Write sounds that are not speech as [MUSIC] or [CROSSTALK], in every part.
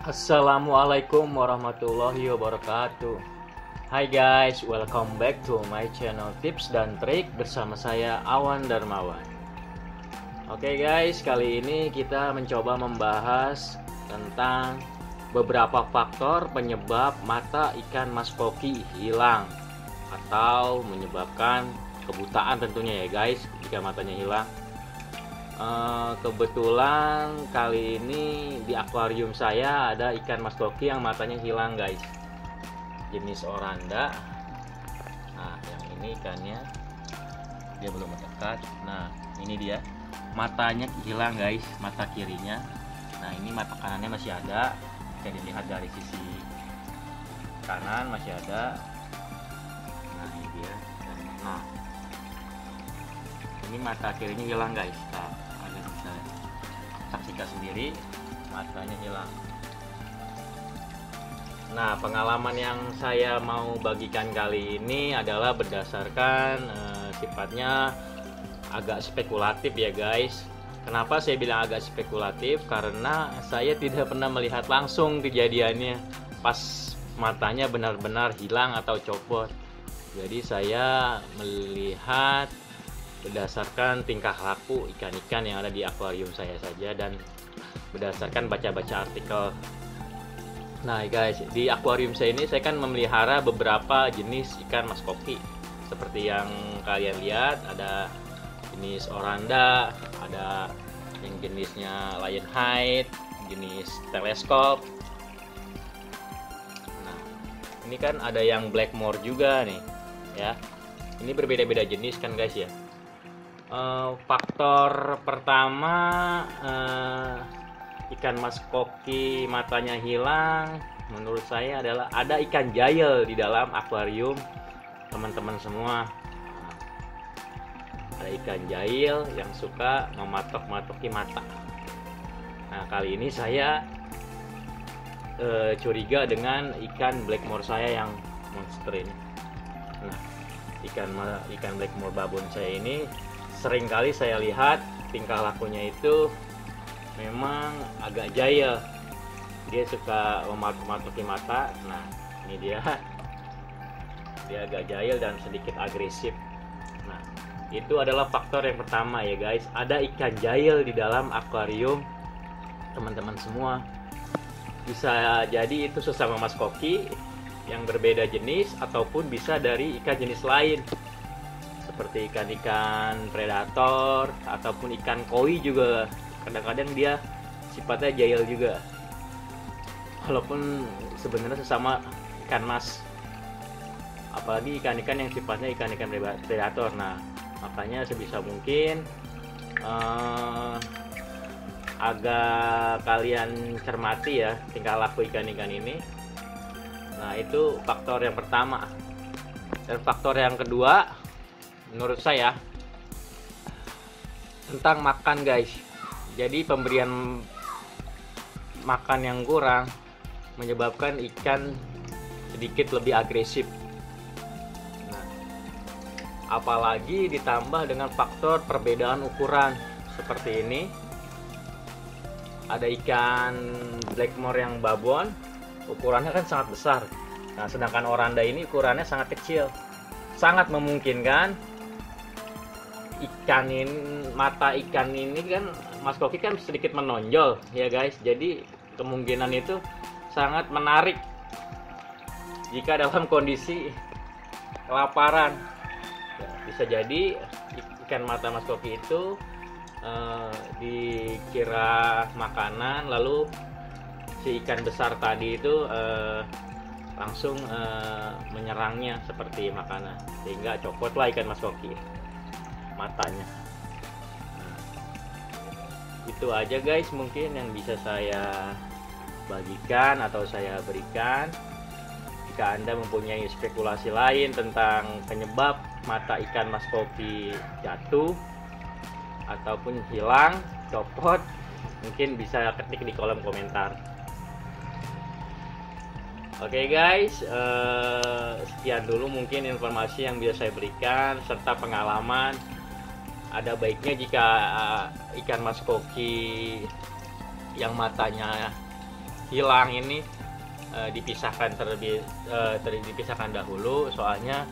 Assalamualaikum warahmatullahi wabarakatuh. Hai guys, welcome back to my channel tips dan trik bersama saya Awan Darmawan. Oke guys, kali ini kita mencoba membahas tentang beberapa faktor penyebab mata ikan mas koki hilang atau menyebabkan kebutaan tentunya ya guys jika matanya hilang Eh, kebetulan kali ini di akuarium saya ada ikan mas koki yang matanya hilang guys. Jenis oranda. Nah yang ini ikannya. Dia belum mendekat. Nah ini dia. Matanya hilang guys. Mata kirinya. Nah ini mata kanannya masih ada. Bisa dilihat dari sisi kanan masih ada. Nah ini dia. Nah ini mata kirinya hilang guys. Nah, bisa saksikan sendiri matanya hilang. Nah pengalaman yang saya mau bagikan kali ini adalah berdasarkan eh, sifatnya agak spekulatif ya guys. Kenapa saya bilang agak spekulatif? Karena saya tidak pernah melihat langsung kejadiannya pas matanya benar-benar hilang atau copot. Jadi saya melihat berdasarkan tingkah laku ikan-ikan yang ada di akuarium saya saja dan berdasarkan baca-baca artikel. Nah guys, di akuarium saya ini saya kan memelihara beberapa jenis ikan mas koki. Seperti yang kalian lihat, ada jenis oranda, ada yang jenisnya lion hide, jenis teleskop. Nah, ini kan ada yang blackmore juga nih, ya. Ini berbeda-beda jenis kan guys ya uh, faktor pertama uh, ikan mas koki matanya hilang. Menurut saya adalah ada ikan jahil di dalam akuarium teman-teman semua. Ada ikan jahil yang suka mematok-matoki mata. Nah kali ini saya uh, curiga dengan ikan blackmore saya yang monster ini. Nah ikan ikan blackmore babon saya ini sering kali saya lihat tingkah lakunya itu memang agak jaya. Dia suka mematuk-matuki mata. Nah ini dia. Dia agak jahil dan sedikit agresif. Nah itu adalah faktor yang pertama ya guys. Ada ikan jahil di dalam akuarium teman-teman semua. Bisa jadi itu sesama mas koki yang berbeda jenis ataupun bisa dari ikan jenis lain seperti ikan-ikan predator ataupun ikan koi juga. Kadang-kadang dia sifatnya jahil juga. Walaupun sebenarnya sesama ikan mas. Apalagi ikan-ikan yang sifatnya ikan-ikan predator. Nah makanya sebisa mungkin uh, agak kalian cermati ya tingkah laku ikan-ikan ini. Nah itu faktor yang pertama. Dan faktor yang kedua menurut saya tentang makan guys. Jadi pemberian makan yang kurang menyebabkan ikan sedikit lebih agresif. Nah, apalagi ditambah dengan faktor perbedaan ukuran. Seperti ini ada ikan blackmore yang babon ukurannya kan sangat besar. Nah sedangkan oranda ini ukurannya sangat kecil. Sangat memungkinkan ikan ini mata ikan ini kan Mas Koki kan sedikit menonjol ya guys. Jadi kemungkinan itu sangat menarik jika dalam kondisi kelaparan. Bisa jadi ikan mata Mas Koki itu eh, dikira makanan lalu si ikan besar tadi itu eh, langsung eh, menyerangnya seperti makanan. Sehingga copotlah ikan Mas Koki matanya. Nah, itu aja guys mungkin yang bisa saya bagikan atau saya berikan. Jika anda mempunyai spekulasi lain tentang penyebab mata ikan mas kopi jatuh ataupun hilang copot mungkin bisa ketik di kolom komentar. Oke okay guys, uh, sekian dulu mungkin informasi yang bisa saya berikan serta pengalaman ada baiknya jika uh, ikan mas koki yang matanya hilang ini uh, dipisahkan terlebih uh, dipisahkan dahulu. Soalnya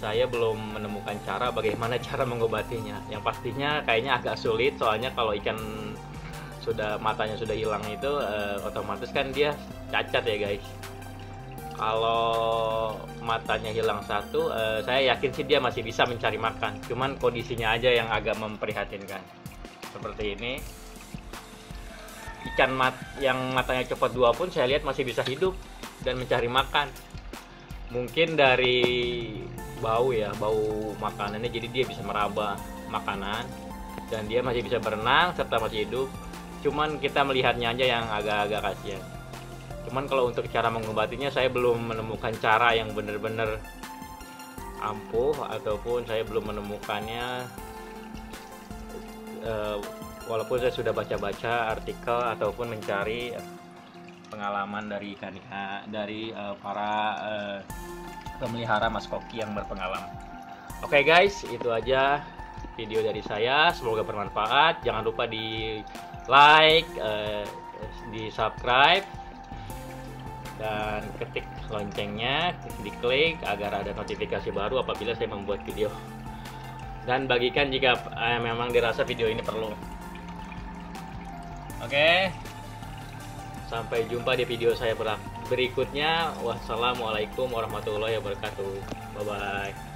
saya belum menemukan cara bagaimana [LAUGHS] cara mengobatinya. Yang pastinya kayaknya agak sulit soalnya kalau ikan sudah matanya sudah hilang itu uh, otomatis kan dia cacat ya guys kalau matanya hilang satu uh, saya yakin sih dia masih bisa mencari makan. Cuman kondisinya aja yang agak memprihatinkan. Seperti ini. Ikan mat yang matanya cepat dua pun saya lihat masih bisa hidup dan mencari makan. Mungkin dari bau ya bau makanannya. Jadi dia bisa meraba makanan dan dia masih bisa berenang serta masih hidup. Cuman kita melihatnya aja yang agak-agak kasihan cuman kalau untuk cara mengobatinya saya belum menemukan cara yang benar-benar ampuh ataupun saya belum menemukannya. Uh, walaupun saya sudah baca-baca artikel ataupun mencari pengalaman dari ikan dari uh, para uh, pemelihara maskoki yang berpengalaman. Oke okay guys itu aja video dari saya. Semoga bermanfaat. Jangan lupa di like, di subscribe, dan ketik loncengnya, diklik agar ada notifikasi baru apabila saya membuat video. Dan bagikan jika uh, memang dirasa video ini perlu. Oke, sampai jumpa di video saya berikutnya. Wassalamualaikum warahmatullahi wabarakatuh. Bye bye.